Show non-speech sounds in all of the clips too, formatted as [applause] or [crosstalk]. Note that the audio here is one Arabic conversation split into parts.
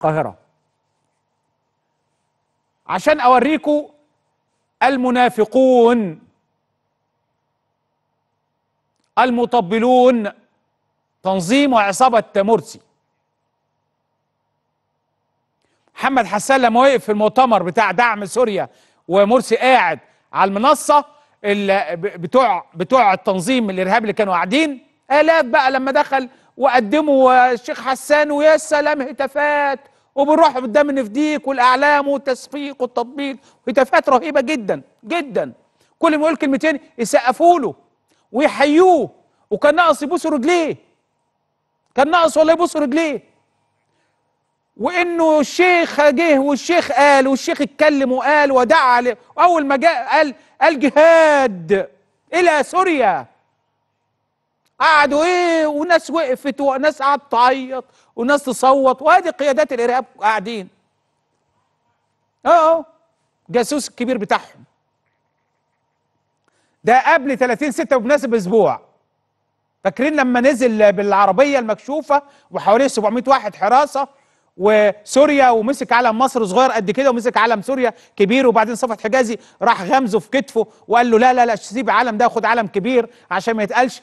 القاهرة. عشان أوريكم المنافقون المطبلون تنظيم وعصابة مرسي محمد حسان لما وقف في المؤتمر بتاع دعم سوريا ومرسي قاعد على المنصة ال- بتوع بتوع التنظيم الإرهابي اللي كانوا قاعدين آلاف بقى لما دخل وقدموا الشيخ حسان ويا سلام هتافات وبنروح قدام النفديك والإعلام والتصفيق والتطبيل هتافات رهيبة جدا جدا. كل ما يقول كلمتين يسقفوا له ويحيوه. وكان ناقص يبوسوا رجليه. كان ناقص والله يبوسوا رجليه. وإنه الشيخ جه والشيخ قال والشيخ اتكلم وقال ودعا أول ما جاء قال قال جهاد إلى سوريا. قعدوا إيه وناس وقفت وناس قعدت تعيط وناس تصوت وادي قيادات الإرهاب قاعدين. أه جاسوس الكبير بتاعهم. ده قبل 30 6 بمناسب أسبوع. فاكرين لما نزل بالعربية المكشوفة وحواليه 700 واحد حراسة وسوريا ومسك علم مصر صغير قد كده ومسك علم سوريا كبير وبعدين صفت حجازي راح غمزه في كتفه وقال له لا لا لا سيب علم ده خد علم كبير عشان ما يتقالش.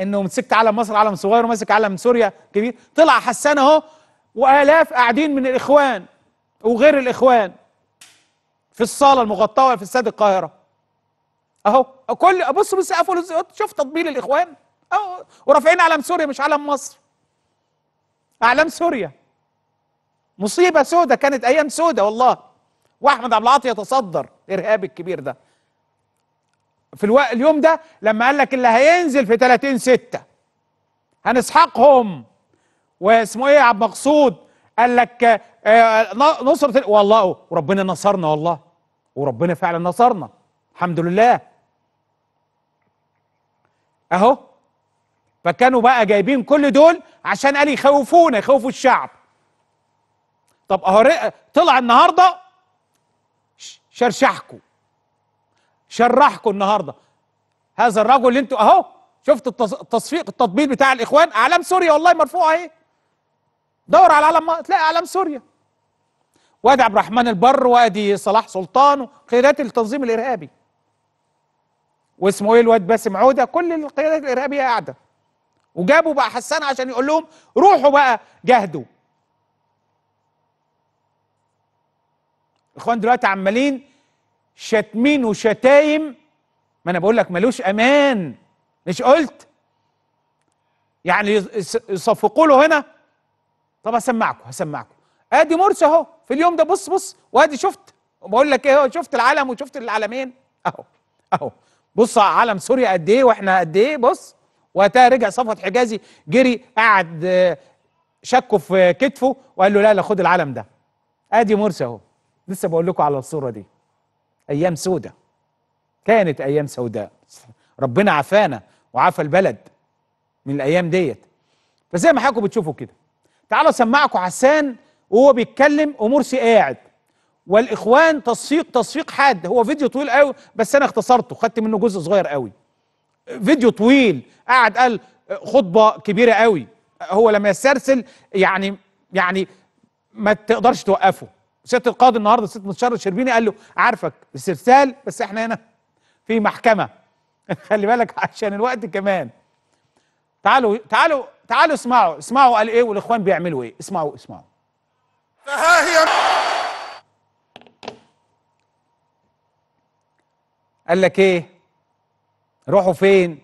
انه مسكت علم مصر علم صغير وماسك علم سوريا كبير. طلع حسان اهو والاف قاعدين من الاخوان وغير الاخوان في الصالة المغطاة في استاد القاهرة. اهو كل بص بص قفلوا شوف تطبيل الاخوان. اهو ورافعين علم سوريا مش علم مصر. اعلام سوريا. مصيبة سودة كانت أيام سودة والله. واحمد عبد العاطي يتصدر الارهاب الكبير ده. في الوقت اليوم ده لما قال لك اللي هينزل في 30 6 هنسحقهم. واسمه إيه عبد مقصود قال لك آه نصرة والله وربنا نصرنا والله. وربنا فعلا نصرنا. الحمد لله. أهو. فكانوا بقى جايبين كل دول عشان قال يخوفونا يخوفوا الشعب. طب أهو طلع النهارده شرشحكم شرحكم النهارده. هذا الرجل اللي أنتوا اهو شفت التصفيق التطبيق بتاع الإخوان؟ أعلام سوريا والله مرفوعه أهي. دور على علم تلاقي أعلام سوريا. وادي عبد الرحمن البر وادي صلاح سلطان وقيادات التنظيم الإرهابي. واسمه إيه الواد باسم عودة؟ كل القيادات الإرهابية قاعدة. وجابوا بقى حسان عشان يقول لهم روحوا بقى جاهدوا. الاخوان دلوقتي عمالين شاتمين وشتايم. ما أنا بقول لك ملوش أمان. مش قلت؟ يعني يصفقوا له هنا؟ طب هسمعكم هسمعكم. أدي مرسي أهو. في اليوم ده بص بص. وأدي شفت. بقول لك إيه شفت العلم وشفت العلمين أهو أهو. بص على علم سوريا قد إيه وإحنا قد إيه؟ بص. وقتها رجع صفوت حجازي جري قعد شكه في كتفه وقال له لا لا خد العلم ده. أدي مرسي أهو. لسه بقول لكم على الصورة دي. أيام سودة. كانت أيام سوداء ربنا عافانا وعافى البلد من الأيام ديت. فزي ما حضراتكم بتشوفوا كده. تعالوا أسمعكم حسان وهو بيتكلم ومرسي قاعد. والإخوان تصفيق تصفيق حاد. هو فيديو طويل قوي بس أنا اختصرته. خدت منه جزء صغير قوي. فيديو طويل. قعد قال خطبة كبيرة قوي. هو لما يسترسل يعني يعني ما تقدرش توقفه. سياده القاضي النهارده سياده مستشار الشربيني قال له عارفك استرسال بس إحنا هنا في محكمة. [laughs] خلي بالك عشان الوقت كمان. تعالوا تعالوا تعالوا اسمعوا اسمعوا قال إيه والاخوان بيعملوا إيه. اسمعوا اسمعوا. فها هي. قال لك إيه؟ روحوا فين؟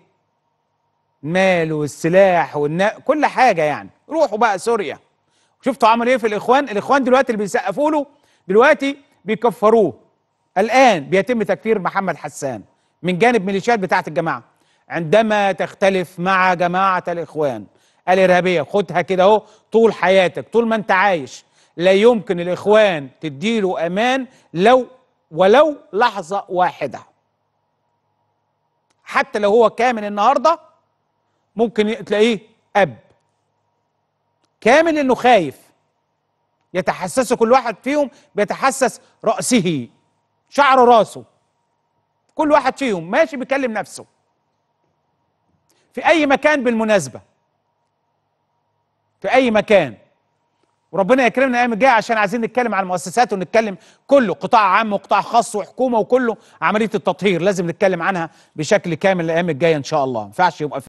المال والسلاح والنا كل حاجة يعني. روحوا بقى سوريا. شفتوا عمل إيه في الإخوان؟ الإخوان دلوقتي اللي بيسقفوا له دلوقتي بيكفروه. الآن بيتم تكفير محمد حسان من جانب ميليشيات بتاعة الجماعة. عندما تختلف مع جماعة الإخوان الارهابيه خدها كده أهو طول حياتك طول ما أنت عايش لا يمكن الإخوان تديله أمان لو ولو لحظة واحدة. حتى لو هو كامل النهارده ممكن تلاقيه أب. كامل إنه خايف. يتحسسه كل واحد فيهم بيتحسس رأسه شعر راسه. كل واحد فيهم ماشي بيكلم نفسه. في أي مكان بالمناسبة. في أي مكان. وربنا يكرمنا الأيام الجاية عشان عايزين نتكلم عن المؤسسات ونتكلم كله قطاع عام وقطاع خاص وحكومة وكله عملية التطهير لازم نتكلم عنها بشكل كامل الأيام الجاية إن شاء الله. ما ينفعش يبقى